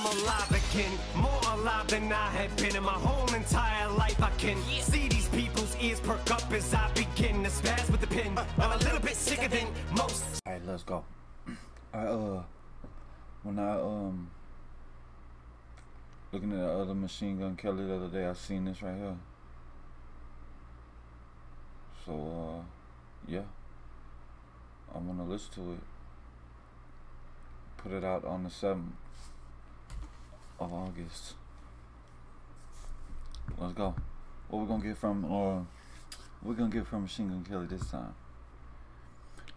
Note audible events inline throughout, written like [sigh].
I'm alive again, more alive than I have been in my whole entire life. I can see these people's ears perk up as I begin to spaz with the pen. I'm a little bit sicker than most. Alright, let's go. [clears throat] I uh when I um looking at the other machine gun Kelly the other day, I seen this right here. So uh yeah. I'm gonna listen to it. Put it out on the seventh of August. Let's go. What we gonna get from uh we're gonna get from Machine Gun Kelly this time.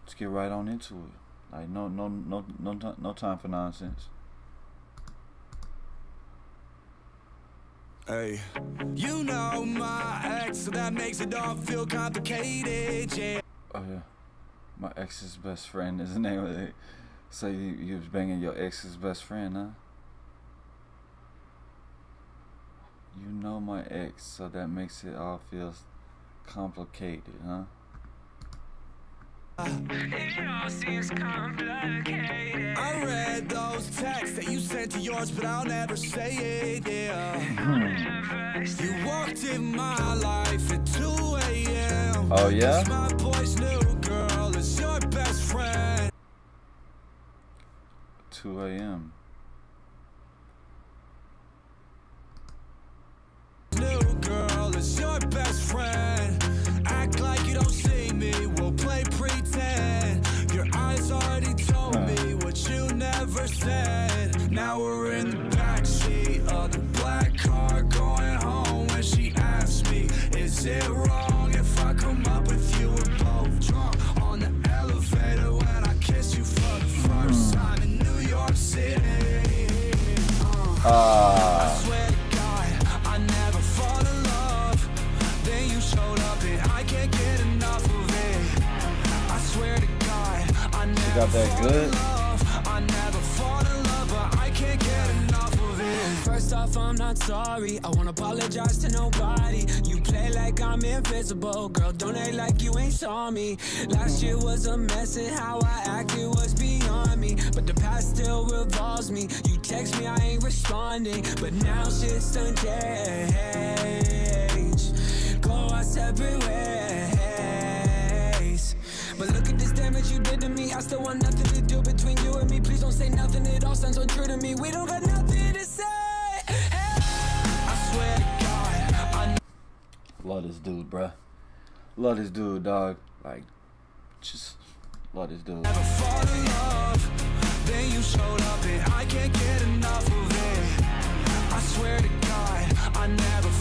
Let's get right on into it. Like no no no no no time for nonsense. Hey, you know my ex, so that makes it all feel complicated, yeah. Oh yeah. My ex's best friend is the name of it. So you you was banging your ex's best friend, huh? You know my ex, so that makes it all feel complicated, huh? It all seems complicated. I read those texts that you sent to yours, but I'll never say it, yeah. You walked in my life at 2 a.m. Oh, yeah? My boy's new girl, is your best friend. 2 a.m. Now we're in the backseat of the black car going home. When she asks me, Is it wrong if I come up with you? We're both drunk on the elevator when I kiss you for the first time in New York City. Ah, swear to God, I First off, I'm not sorry. I won't apologize to nobody. You play like I'm invisible. Girl, don't act like you ain't saw me. Last year was a mess, and how I acted was beyond me. But the past still revolves me. You text me, I ain't responding. But now shit's done changed. Go our separate ways. But look at this damage you did to me. I still want nothing to do between you and me. Please don't say nothing. It all sounds untrue to me. We don't got dude, bruh. Love this dude, dog. Like, just love this dude. never fall in love. Then you showed up and I can't get enough of it. I swear to God, I never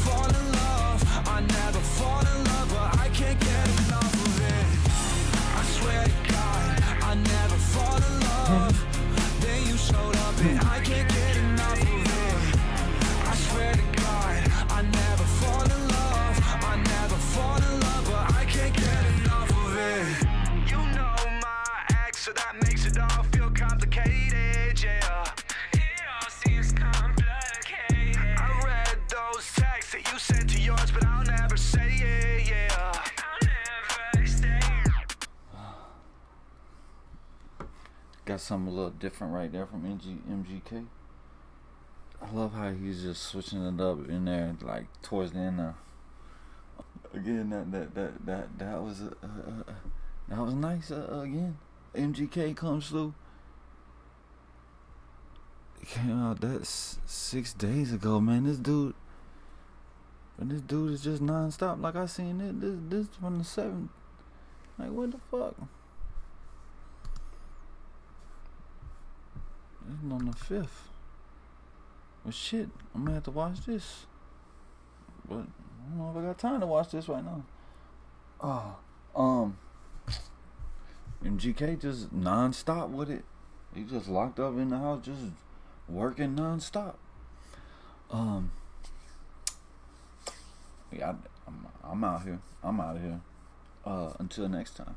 Got something a little different right there from MG, MGK. I love how he's just switching it up in there, like towards the end there. Again, that that that that that was uh, uh, uh, that was nice. Uh, again, MGK comes through. It came out that six days ago, man. This dude, and this dude is just nonstop. Like I seen it. This this from the seventh. Like what the fuck? Is on the fifth. Well, shit, I'm gonna have to watch this. But I don't know if I got time to watch this right now. Oh, um, MGK just non-stop with it. He just locked up in the house, just working non-stop. Um, yeah, I, I'm, I'm out here. I'm out of here. Uh, until next time.